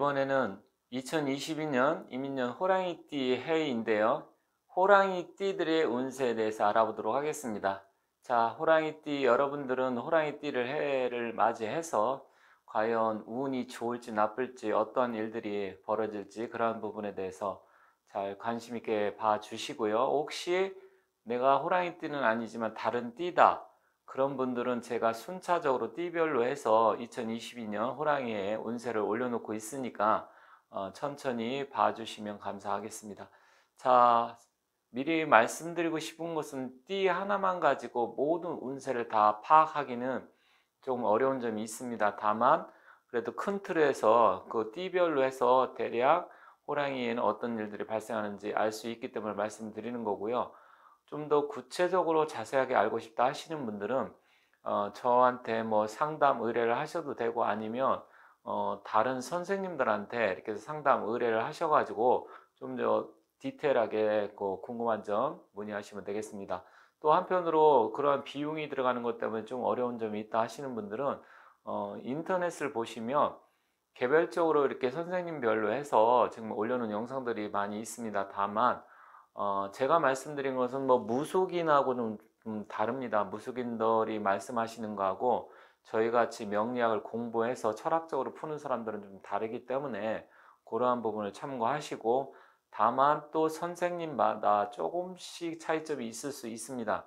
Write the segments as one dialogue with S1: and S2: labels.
S1: 이번에는 2022년 이민년 호랑이띠 해인데요. 호랑이띠들의 운세에 대해서 알아보도록 하겠습니다. 자, 호랑이띠 여러분들은 호랑이띠를 해를 맞이해서 과연 운이 좋을지 나쁠지 어떠한 일들이 벌어질지 그러한 부분에 대해서 잘 관심 있게 봐주시고요. 혹시 내가 호랑이띠는 아니지만 다른 띠다 그런 분들은 제가 순차적으로 띠별로 해서 2022년 호랑이의 운세를 올려놓고 있으니까 어, 천천히 봐주시면 감사하겠습니다. 자, 미리 말씀드리고 싶은 것은 띠 하나만 가지고 모든 운세를 다 파악하기는 조금 어려운 점이 있습니다. 다만 그래도 큰 틀에서 그 띠별로 해서 대략 호랑이에는 어떤 일들이 발생하는지 알 수 있기 때문에 말씀드리는 거고요. 좀 더 구체적으로 자세하게 알고 싶다 하시는 분들은 어, 저한테 뭐 상담 의뢰를 하셔도 되고 아니면 어, 다른 선생님들한테 이렇게 상담 의뢰를 하셔가지고 좀 더 디테일하게 그 궁금한 점 문의하시면 되겠습니다. 또 한편으로 그러한 비용이 들어가는 것 때문에 좀 어려운 점이 있다 하시는 분들은 어, 인터넷을 보시면 개별적으로 이렇게 선생님별로 해서 지금 올려놓은 영상들이 많이 있습니다. 다만 어, 제가 말씀드린 것은 뭐 무속인하고는 좀 다릅니다. 무속인들이 말씀하시는 거하고 저희 같이 명리학을 공부해서 철학적으로 푸는 사람들은 좀 다르기 때문에 그러한 부분을 참고하시고 다만 또 선생님마다 조금씩 차이점이 있을 수 있습니다.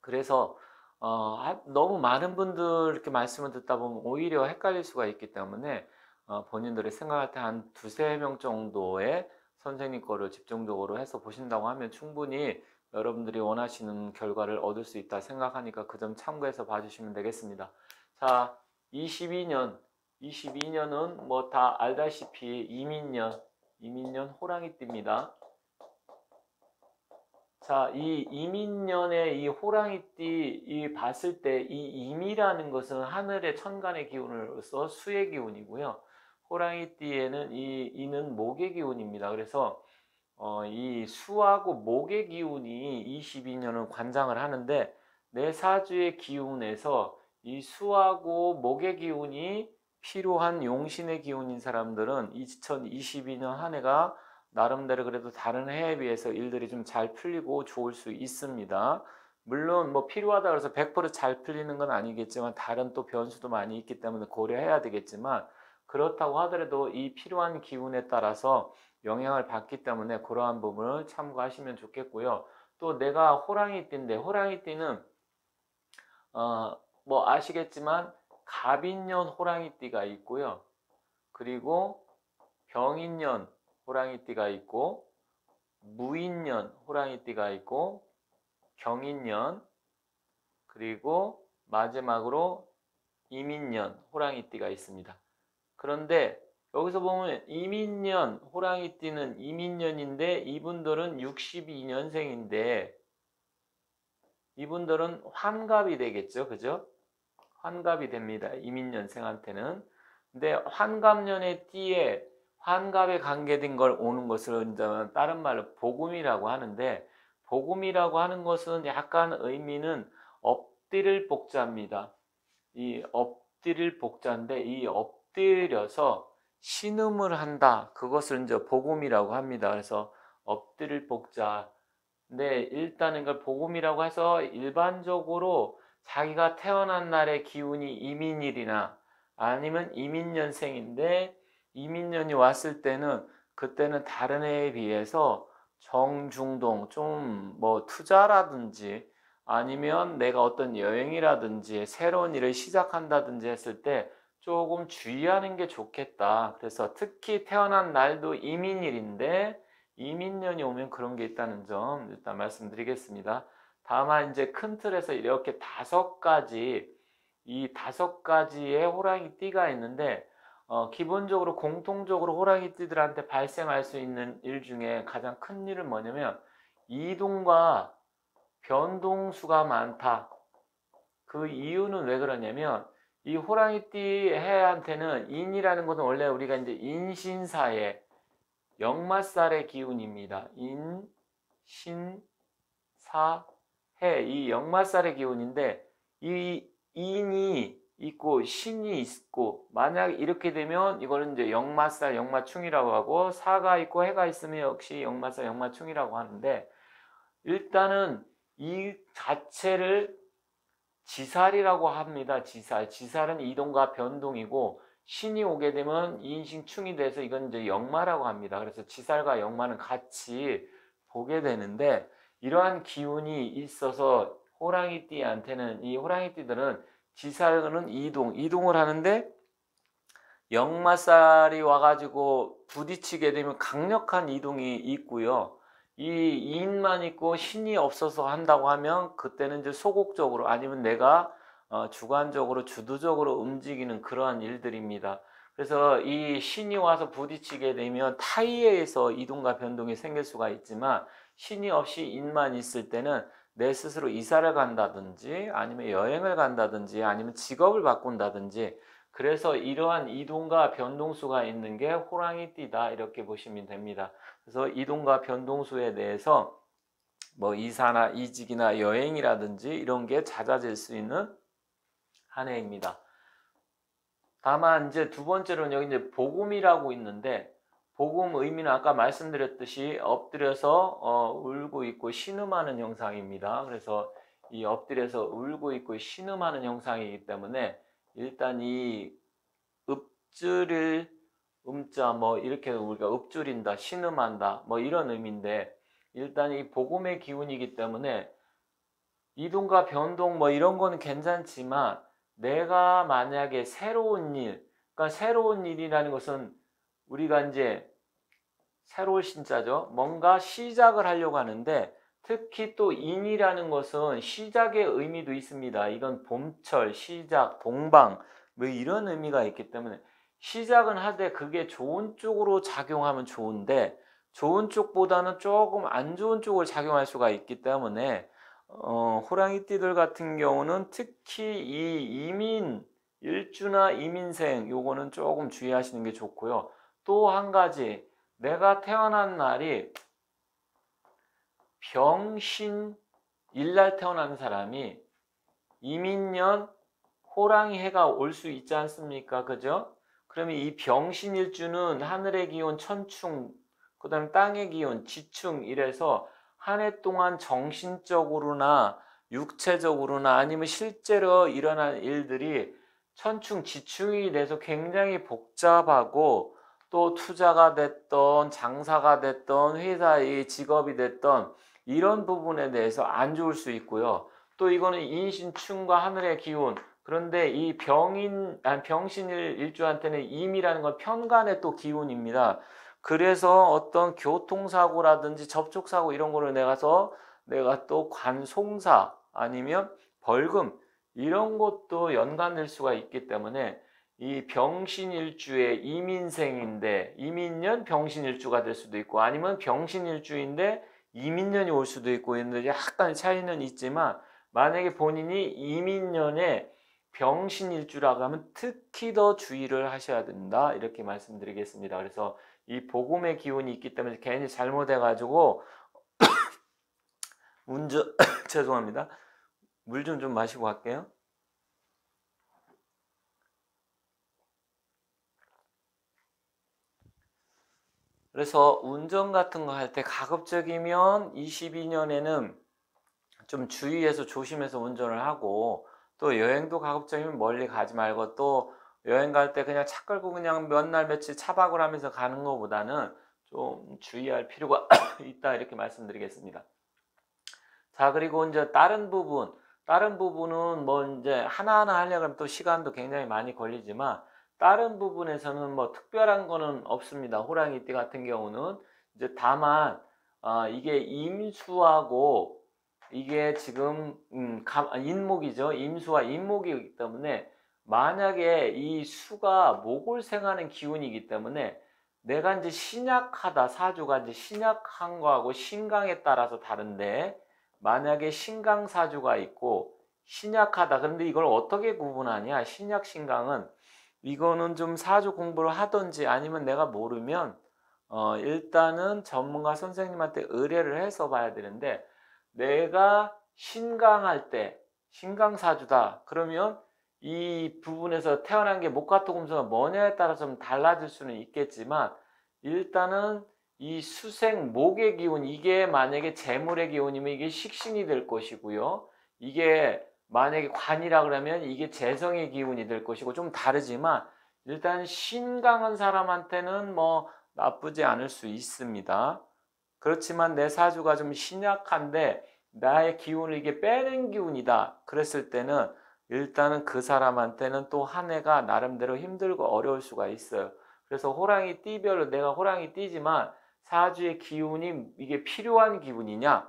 S1: 그래서 어, 너무 많은 분들 이렇게 말씀을 듣다 보면 오히려 헷갈릴 수가 있기 때문에 어, 본인들이 생각할 때 한 두세 명 정도의 선생님 거를 집중적으로 해서 보신다고 하면 충분히 여러분들이 원하시는 결과를 얻을 수 있다 생각하니까 그 점 참고해서 봐주시면 되겠습니다. 자, 22년, 22년은 뭐 다 알다시피 이민년, 이민년 호랑이 띠입니다. 자, 이 이민년의 이 호랑이띠 이 봤을 때 이 임이라는 것은 하늘의 천간의 기운으로서 수의 기운이고요. 호랑이띠에는 이 이는 목의 기운입니다. 그래서 어, 이 수하고 목의 기운이 22년은 관장을 하는데 내 사주의 기운에서 이 수하고 목의 기운이 필요한 용신의 기운인 사람들은 2022년 한 해가 나름대로 그래도 다른 해에 비해서 일들이 좀 잘 풀리고 좋을 수 있습니다. 물론 뭐 필요하다 그래서 100%잘 풀리는 건 아니겠지만 다른 또 변수도 많이 있기 때문에 고려해야 되겠지만 그렇다고 하더라도 이 필요한 기운에 따라서 영향을 받기 때문에 그러한 부분을 참고하시면 좋겠고요. 또 내가 호랑이띠인데 호랑이띠는 어, 뭐 아시겠지만 갑인년 호랑이띠가 있고요. 그리고 병인년 호랑이띠가 있고 무인년 호랑이띠가 있고 경인년 그리고 마지막으로 이민년 호랑이띠가 있습니다. 그런데 여기서 보면 이민년 호랑이 띠는 이민년인데 이분들은 62년생인데 이분들은 환갑이 되겠죠. 그죠? 환갑이 됩니다. 이민년생한테는. 근데 환갑년의 띠에 환갑에 관계된 걸 오는 것을 다른 말로 복음이라고 하는데 복음이라고 하는 것은 약간 의미는 엎드릴 복자입니다. 이 엎드릴 복자인데 이 엎 드려서 신음을 한다. 그것을 이제 복음이라고 합니다. 그래서 엎드릴 복자. 근데 일단은 이걸 복음이라고 해서 일반적으로 자기가 태어난 날의 기운이 이민일이나 아니면 이민년생인데 이민년이 왔을 때는 그때는 다른 해에 비해서 정중동 좀 뭐 투자라든지 아니면 내가 어떤 여행이라든지 새로운 일을 시작한다든지 했을 때 조금 주의하는 게 좋겠다. 그래서 특히 태어난 날도 이민일인데 이민년이 오면 그런 게 있다는 점 일단 말씀드리겠습니다. 다만 이제 큰 틀에서 이렇게 다섯 가지 이 다섯 가지의 호랑이 띠가 있는데 어, 기본적으로 공통적으로 호랑이 띠들한테 발생할 수 있는 일 중에 가장 큰 일은 뭐냐면 이동과 변동수가 많다. 그 이유는 왜 그러냐면 이 호랑이띠 해한테는 인이라는 것은 원래 우리가 이제 인신사의 역마살의 기운입니다. 인, 신, 사, 해. 이 역마살의 기운인데 이 인이 있고 신이 있고 만약 이렇게 되면 이거는 이제 역마살 역마충이라고 하고 사가 있고 해가 있으면 역시 역마살 역마충이라고 하는데 일단은 이 자체를 지살이라고 합니다. 지살. 지살은 이동과 변동이고 신이 오게 되면 이인신충이 돼서 이건 이제 역마라고 합니다. 그래서 지살과 역마는 같이 보게 되는데 이러한 기운이 있어서 호랑이띠한테는 이 호랑이띠들은 지살은 이동, 이동을 하는데 역마살이 와가지고 부딪히게 되면 강력한 이동이 있고요. 이 인만 있고 신이 없어서 한다고 하면 그때는 이제 소극적으로 아니면 내가 어, 주관적으로 주도적으로 움직이는 그러한 일들입니다. 그래서 이 신이 와서 부딪히게 되면 타이에서 이동과 변동이 생길 수가 있지만 신이 없이 인만 있을 때는 내 스스로 이사를 간다든지 아니면 여행을 간다든지 아니면 직업을 바꾼다든지 그래서 이러한 이동과 변동수가 있는 게 호랑이 띠다 이렇게 보시면 됩니다. 그래서 이동과 변동수에 대해서 뭐 이사나 이직이나 여행이라든지 이런 게 잦아질 수 있는 한 해입니다. 다만 이제 두 번째로는 여기 이제 복음이라고 있는데 복음 의미는 아까 말씀드렸듯이 엎드려서 어, 울고 있고 신음하는 형상입니다. 그래서 이 엎드려서 울고 있고 신음하는 형상이기 때문에 일단 이 읍줄을 음자 뭐 이렇게 우리가 읍줄인다 신음한다 뭐 이런 의미인데 일단 이 복음의 기운이기 때문에 이동과 변동 뭐 이런 거는 괜찮지만 내가 만약에 새로운 일 그러니까 새로운 일이라는 것은 우리가 이제 새로운 신자죠. 뭔가 시작을 하려고 하는데 특히 또 인이라는 것은 시작의 의미도 있습니다. 이건 봄철, 시작, 동방 뭐 이런 의미가 있기 때문에 시작은 하되 그게 좋은 쪽으로 작용하면 좋은데 좋은 쪽보다는 조금 안 좋은 쪽을 작용할 수가 있기 때문에 어, 호랑이띠들 같은 경우는 특히 이 이민 일주나 이민생 요거는 조금 주의하시는 게 좋고요. 또 한 가지 내가 태어난 날이 병신 일날 태어난 사람이 이민년 호랑이 해가 올 수 있지 않습니까? 그죠? 그러면 이 병신일주는 하늘의 기온 천충, 그 다음에 땅의 기온 지충 이래서 한 해 동안 정신적으로나 육체적으로나 아니면 실제로 일어난 일들이 천충, 지충이 돼서 굉장히 복잡하고 또 투자가 됐던 장사가 됐던 회사의 직업이 됐던 이런 부분에 대해서 안 좋을 수 있고요. 또 이거는 인신충과 하늘의 기운 그런데 이 병인 병신일 일주한테는 임이라는 건 편간의 또 기운입니다. 그래서 어떤 교통사고라든지 접촉사고 이런 거를 내가서 내가 또 관송사 아니면 벌금 이런 것도 연관될 수가 있기 때문에 이 병신일주의 이민생인데 이민년 병신일주가 될 수도 있고 아니면 병신일주인데 이민년이 올 수도 있고 있는데 약간 차이는 있지만 만약에 본인이 이민년에 병신일주라고 하면 특히 더 주의를 하셔야 된다 이렇게 말씀드리겠습니다. 그래서 이 복음의 기운이 있기 때문에 괜히 잘못해가지고 운전 죄송합니다. 물 좀좀 마시고 갈게요. 그래서 운전 같은 거 할 때 가급적이면 22년에는 좀 주의해서 조심해서 운전을 하고 또 여행도 가급적이면 멀리 가지 말고 또 여행 갈 때 그냥 차 끌고 그냥 몇 날 며칠 차박을 하면서 가는 것보다는 좀 주의할 필요가 있다 이렇게 말씀드리겠습니다. 자 그리고 이제 다른 부분 다른 부분은 뭐 이제 하나하나 하려고 하면 또 시간도 굉장히 많이 걸리지만 다른 부분에서는 뭐 특별한 거는 없습니다. 호랑이띠 같은 경우는 이제 다만 어, 이게 임수하고 이게 지금 음, 인목이죠. 임수와 인목이기 때문에 만약에 이 수가 목을 생하는 기운이기 때문에 내가 이제 신약하다 사주가 이제 신약한 거하고 신강에 따라서 다른데 만약에 신강 사주가 있고 신약하다 그런데 이걸 어떻게 구분하냐 신약 신강은 이거는 좀 사주 공부를 하든지 아니면 내가 모르면 어 일단은 전문가 선생님한테 의뢰를 해서 봐야 되는데 내가 신강할 때 신강사주다 그러면 이 부분에서 태어난 게 목화토금수가 뭐냐에 따라 좀 달라질 수는 있겠지만 일단은 이 수생 목의 기운 이게 만약에 재물의 기운이면 이게 식신이 될 것이고요. 이게 만약에 관이라 그러면 이게 재성의 기운이 될 것이고 좀 다르지만 일단 신강한 사람한테는 뭐 나쁘지 않을 수 있습니다. 그렇지만 내 사주가 좀 신약한데 나의 기운을 이게 빼는 기운이다. 그랬을 때는 일단은 그 사람한테는 또 한 해가 나름대로 힘들고 어려울 수가 있어요. 그래서 호랑이 띠별로 내가 호랑이 띠지만 사주의 기운이 이게 필요한 기운이냐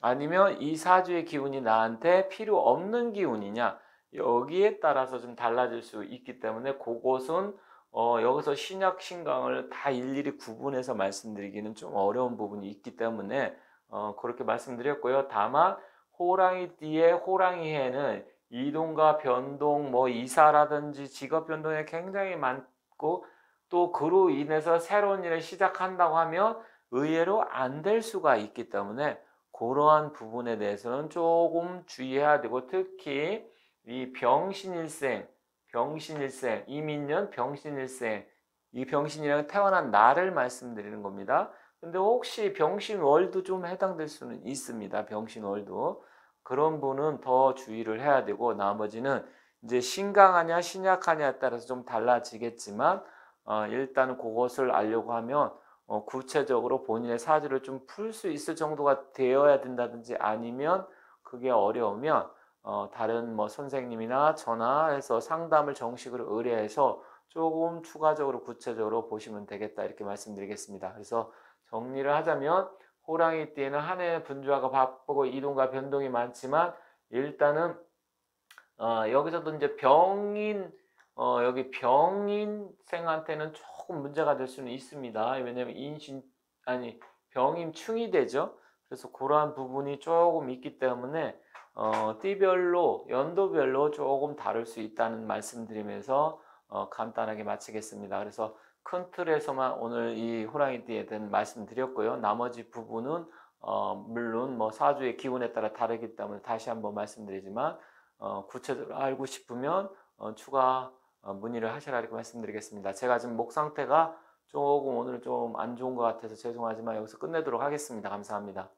S1: 아니면 이 사주의 기운이 나한테 필요 없는 기운이냐 여기에 따라서 좀 달라질 수 있기 때문에 그것은 어, 여기서 신약 신강을 다 일일이 구분해서 말씀드리기는 좀 어려운 부분이 있기 때문에 어, 그렇게 말씀드렸고요. 다만 호랑이 띠의 호랑이 해는 이동과 변동, 뭐 이사라든지 직업 변동이 굉장히 많고 또 그로 인해서 새로운 일을 시작한다고 하면 의외로 안 될 수가 있기 때문에 그러한 부분에 대해서는 조금 주의해야 되고 특히 이 병신일생, 병신일생, 이민년 병신일생, 이 병신이랑 태어난 날을 말씀드리는 겁니다. 근데 혹시 병신월도 좀 해당될 수는 있습니다. 병신월도. 그런 분은 더 주의를 해야 되고 나머지는 이제 신강하냐 신약하냐에 따라서 좀 달라지겠지만 어, 일단 그것을 알려고 하면 어, 구체적으로 본인의 사주를 좀 풀 수 있을 정도가 되어야 된다든지 아니면 그게 어려우면 어, 다른 뭐 선생님이나 전화해서 상담을 정식으로 의뢰해서 조금 추가적으로 구체적으로 보시면 되겠다 이렇게 말씀드리겠습니다. 그래서 정리를 하자면 호랑이 띠에는 한해 분주화가 바쁘고 이동과 변동이 많지만 일단은 어, 여기서도 이제 병인 어, 여기 병인 생한테는 조금 문제가 될 수는 있습니다. 왜냐하면 인신 아니 병임충이 되죠. 그래서 그러한 부분이 조금 있기 때문에 어, 띠별로 연도별로 조금 다를 수 있다는 말씀드리면서 어, 간단하게 마치겠습니다. 그래서 큰 틀에서만 오늘 이 호랑이띠에 대한 말씀드렸고요. 나머지 부분은 어, 물론 뭐 사주의 기운에 따라 다르기 때문에 다시 한번 말씀드리지만 어, 구체적으로 알고 싶으면 어, 추가 어, 문의를 하시라 이렇게 말씀드리겠습니다. 제가 지금 목 상태가 조금 오늘 좀 안 좋은 것 같아서 죄송하지만 여기서 끝내도록 하겠습니다. 감사합니다.